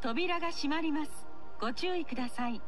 扉が閉まりますご注意ください